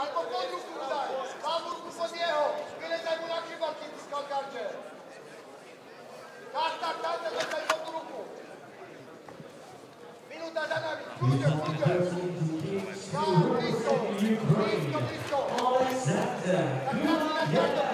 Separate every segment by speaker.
Speaker 1: Albo podróż tutaj! Zawód mu podjechał! Wylezaj mu na krzywach, kiedy skalkarcie! Tak, tak, tak, wylezaj do ruchu! Minuta za nami! Krótkę, krótkę! Tak, blisko! Blisko, blisko! Tak, tak, tak, tak,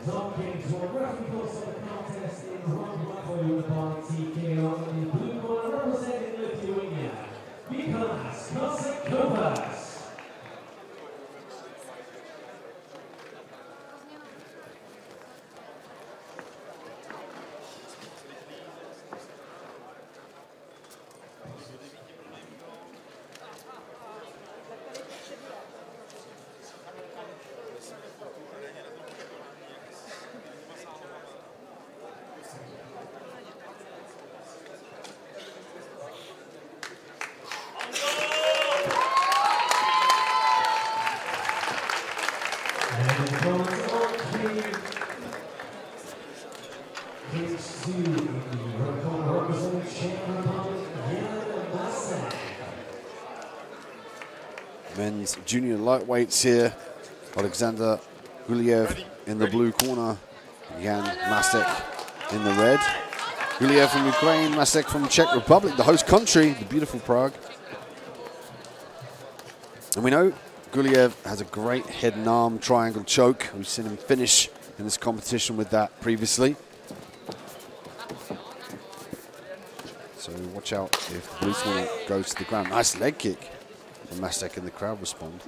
Speaker 2: And Tom Kings will referee course of the contest. For you by TKO in the blue corner representing Lithuania, Nicolas Kosakovas. And from Tom King, Kings 2 in the red corner representing Czech Republic, Jan Masek.
Speaker 3: Men's junior lightweights here. Alexander Huliaiev in the blue corner. Jan Masek in the red. Huliaiev from Ukraine, Masek from Czech Republic, the host country, the beautiful Prague. And we know Huliaiev has a great head and arm triangle choke. We've seen him finish in this competition with that previously. So watch out if the blue corner goes to the ground. Nice leg kick from Masek and the crowd respond.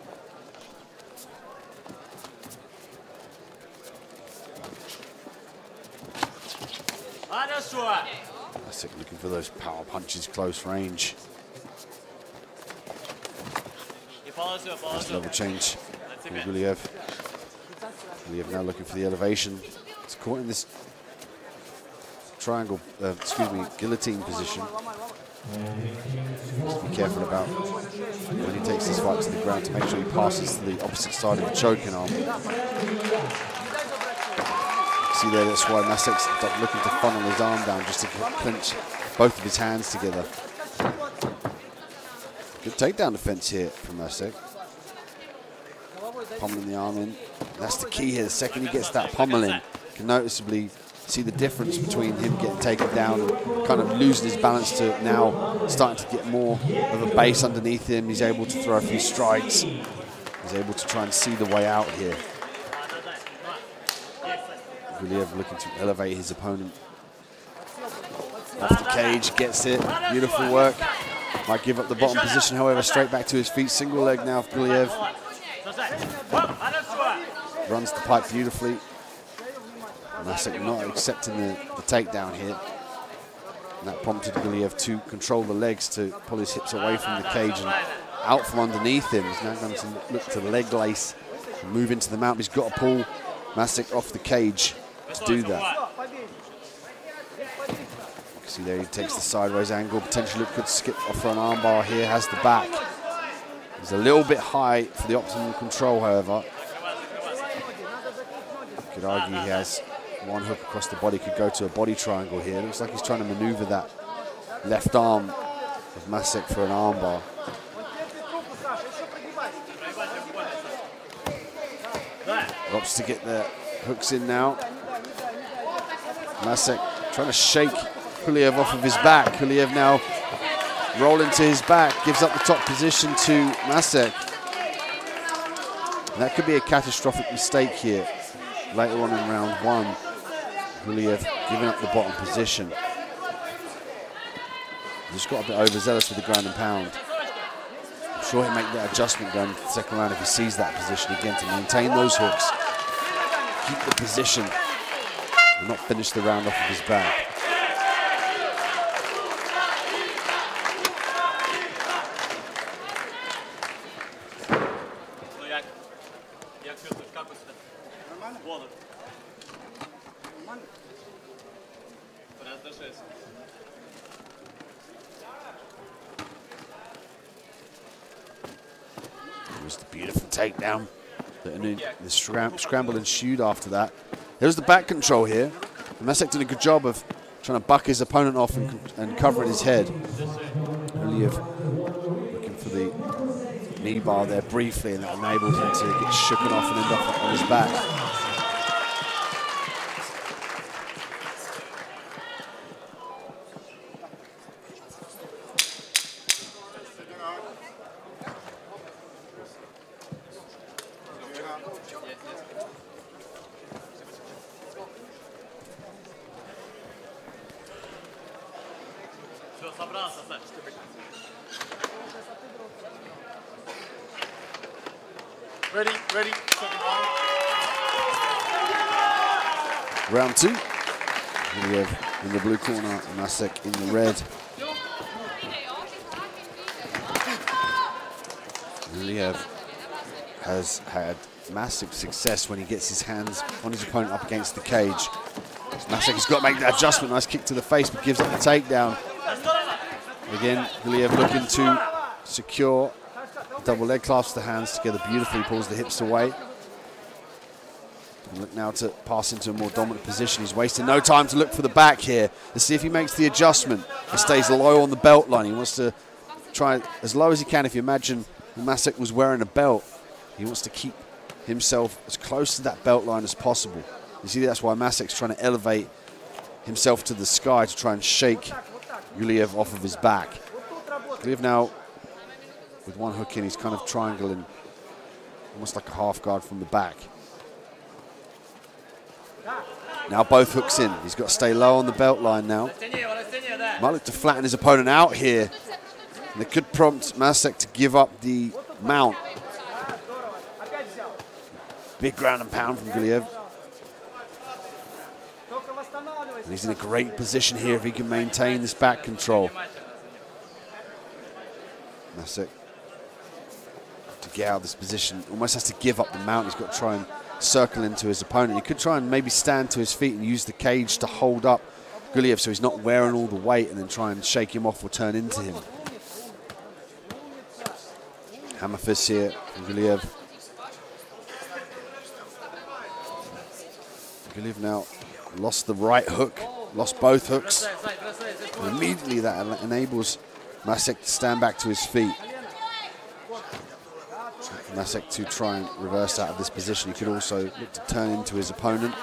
Speaker 3: Masek looking for those power punches close range. Nice level change Huliaiev. Huliaiev now looking for the elevation. It's caught in this triangle, uh, excuse me, guillotine position. Just be careful about when he takes this fight to the ground to make sure he passes to the opposite side of the choking arm. See there, that's why Masek's looking to funnel his arm down just to clinch both of his hands together. Good takedown defense here from Masek. Pummeling the arm in. That's the key here. The second he gets that pummeling, can noticeably see the difference between him getting taken down and kind of losing his balance to now starting to get more of a base underneath him. He's able to throw a few strikes. He's able to try and see the way out here. Huliaiev looking to elevate his opponent. Off the cage, gets it. Beautiful work. Might give up the bottom position, however, straight back to his feet. Single leg now for Huliaiev. Runs the pipe beautifully. Masek not accepting the, the takedown here. And that prompted Huliaiev to control the legs to pull his hips away from the cage and out from underneath him. He's now going to look to the leg lace and move into the mount. He's got to pull Masek off the cage to do that. You can See there, he takes the sideways angle. Potentially could skip off for an armbar here. Has the back. He's a little bit high for the optimal control, however. Could argue he has one hook across the body. Could go to a body triangle here. Looks like he's trying to maneuver that left arm of Masek for an armbar. Opts to get the hooks in now. Masek trying to shake Huliaiev off of his back. Huliaiev now rolling to his back, gives up the top position to Masek. And that could be a catastrophic mistake here later on in round one. Huliaiev giving up the bottom position. He's got a bit overzealous with the ground and pound. I'm sure he'll make that adjustment going into the second round if he sees that position again to maintain those hooks, keep the position, and not finish the round off of his back. Takedown. The, the scram scramble ensued after that. There's the back control here. Masek did a good job of trying to buck his opponent off and, and covering his head. Huliaiev looking for the knee bar there briefly, and that enabled him to get shooken off and end up on his back.
Speaker 1: Ready, ready,
Speaker 3: Round two. Here We have in the blue corner, Masek in the red. Huliaiev has had massive success when he gets his hands on his opponent up against the cage. Masek has got to make that adjustment. Nice kick to the face, but gives up the takedown. Again, Huliaiev looking to secure double leg clasps the hands together beautifully, pulls the hips away. Look now to pass into a more dominant position. He's wasting no time to look for the back here. Let's see if he makes the adjustment. He stays low on the belt line. He wants to try as low as he can. If you imagine Masek was wearing a belt, he wants to keep himself as close to that belt line as possible. You see, that's why Masek's trying to elevate himself to the sky to try and shake Huliaiev off of his back. Huliaiev now with one hook in, he's kind of triangling almost like a half guard from the back. Now both hooks in. He's got to stay low on the belt line now. Might look to flatten his opponent out here. And it could prompt Masek to give up the mount. Big ground and pound from Huliaiev. And he's in a great position here if he can maintain this back control. Masek to get out of this position. Almost has to give up the mount. He's got to try and circle into his opponent. He could try and maybe stand to his feet and use the cage to hold up Huliaiev so he's not wearing all the weight and then try and shake him off or turn into him. Hammer fist here from Huliaiev. Huliaiev now lost the right hook, lost both hooks. And immediately that enables Masek to stand back to his feet. Masek to try and reverse out of this position. He could also look to turn into his opponent.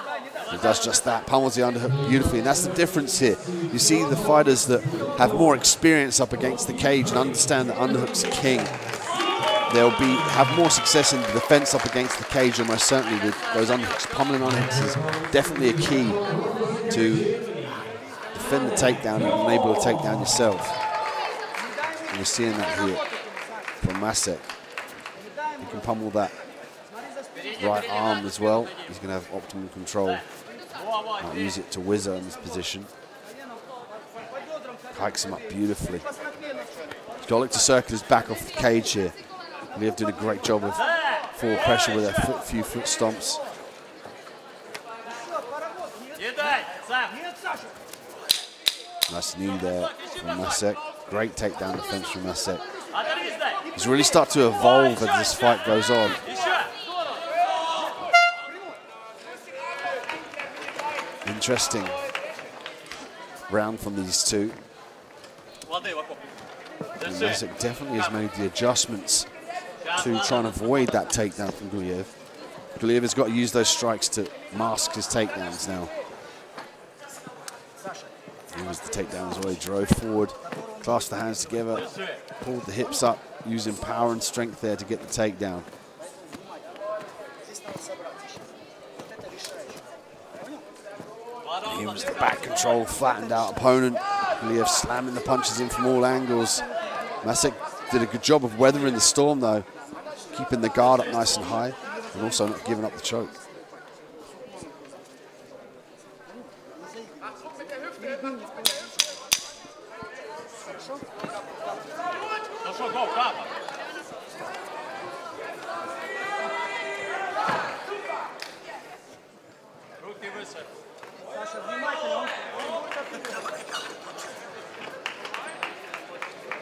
Speaker 3: He does just that, pummels the underhook beautifully, and that's the difference here. You see the fighters that have more experience up against the cage and understand that underhook's king. They'll be have more success in the defense up against the cage almost certainly with those un- pummeling on hits is definitely a key to defend the takedown and enable a takedown yourself. And we're seeing that here from Masek. He can pummel that right arm as well. He's going to have optimal control. Might use it to whizzer in this position. Hikes him up beautifully. Look to circle his back off the cage here. Have did a great job of full pressure with a foot, few foot stomps. Nice knee there from Masek. Great takedown defense from Masek. He's really start to evolve as this fight goes on. Interesting round from these two. And Masek definitely has made the adjustments to try and avoid that takedown from Huliaiev. Huliaiev has got to use those strikes to mask his takedowns now. He was the takedown as well. He drove forward, clasped the hands together, pulled the hips up, using power and strength there to get the takedown. He was the back control, flattened out opponent. Huliaiev slamming the punches in from all angles. Masek did a good job of weathering the storm though, keeping the guard up nice and high and also not giving up the choke.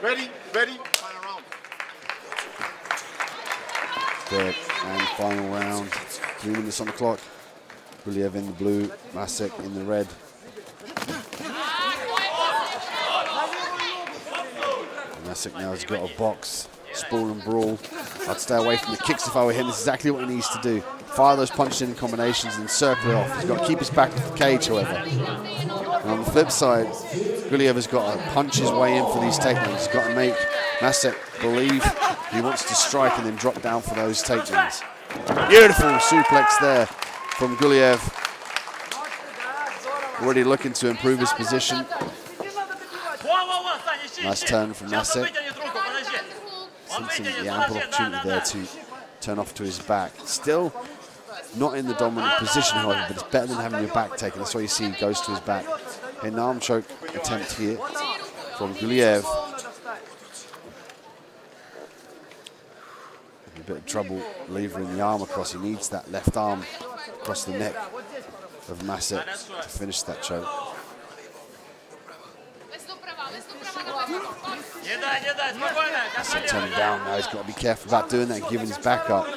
Speaker 1: Ready, ready. Final round.
Speaker 3: Three minutes on the clock. Huliaiev in the blue, Masek in the red. Masek now has got a box, sprawl and brawl. I'd stay away from the kicks if I were him. This is exactly what he needs to do. Fire those punches in combinations and circle it off. He's got to keep his back to the cage, however. And on the flip side, Huliaiev has got to punch his way in for these takedowns. He's got to make Masek believe he wants to strike and then drop down for those takedowns. Beautiful suplex there from Huliaiev. Already looking to improve his position. Nice turn from
Speaker 4: Nasser.
Speaker 3: Sensing the ample opportunity there to turn off to his back. Still not in the dominant position, however, but it's better than having your back taken. That's why you see he goes to his back. An arm choke attempt here from Huliaiev. bit of trouble levering the arm across. He needs that left arm across the neck of Masek to finish that choke. Sent
Speaker 4: him
Speaker 3: down now. He's got to be careful about doing that and giving his back up.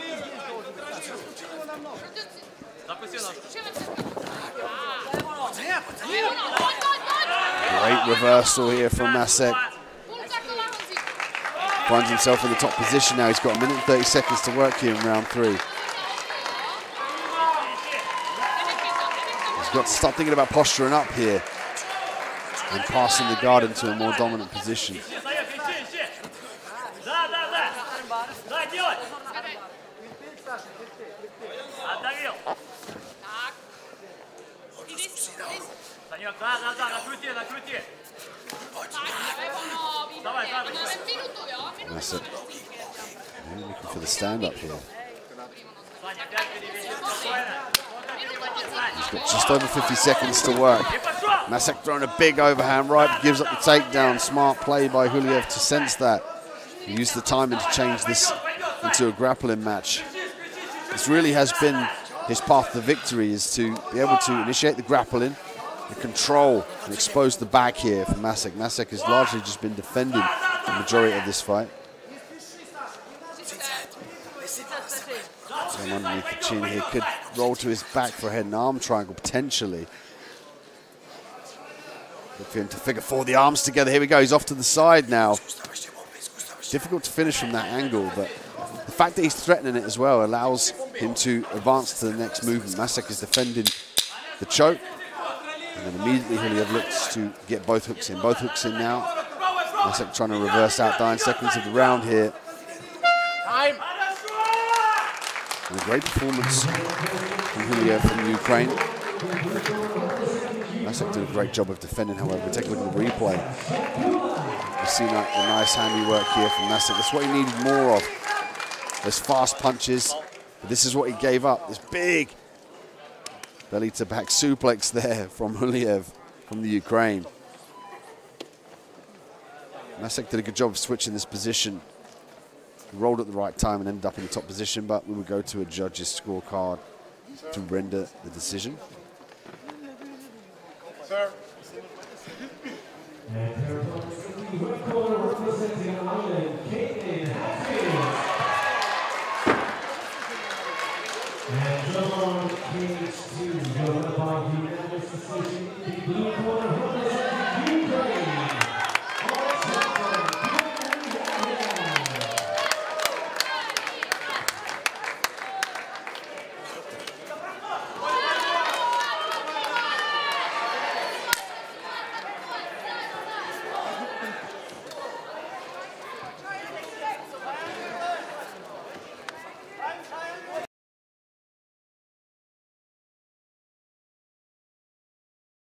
Speaker 3: Great reversal here from Masek. Finds himself in the top position now. He's got a minute and 30 seconds to work here in round three. He's got to start thinking about posturing up here and passing the guard into a more dominant position.
Speaker 4: Ищи, Саек, ищи,
Speaker 3: Massive looking for the stand-up here. He's got just over 50 seconds to work. Masek throwing a big overhand right, gives up the takedown. Smart play by Huliaiev to sense that. He used the timing to change this into a grappling match. This really has been his path to victory, is to be able to initiate the grappling, the control, and expose the back here for Masek. Masek has largely just been defending the majority of this fight. From underneath the chin here, could roll to his back for a head and arm triangle potentially. Look for him to figure four the arms together. Here we go. He's off to the side now. Difficult to finish from that angle, but the fact that he's threatening it as well allows him to advance to the next movement. Masek is defending the choke, and then immediately Huliaiev looks to get both hooks in. Both hooks in now. Masek trying to reverse out nine seconds of the round here.
Speaker 1: Time.
Speaker 3: A great performance from Huliaiev from Ukraine. Masek did a great job of defending, however. Take a look at the replay. We've seen that, the nice handiwork here from Masek. That's what he needed more of. Those fast punches. But this is what he gave up. This big belly to back suplex there from Huliaiev from the Ukraine. Masek did a good job of switching this position rolled at the right time and ended up in the top position, but we would go to a judge's scorecard to render the decision.
Speaker 1: Sir.
Speaker 2: And by unanimous decision the blue corner.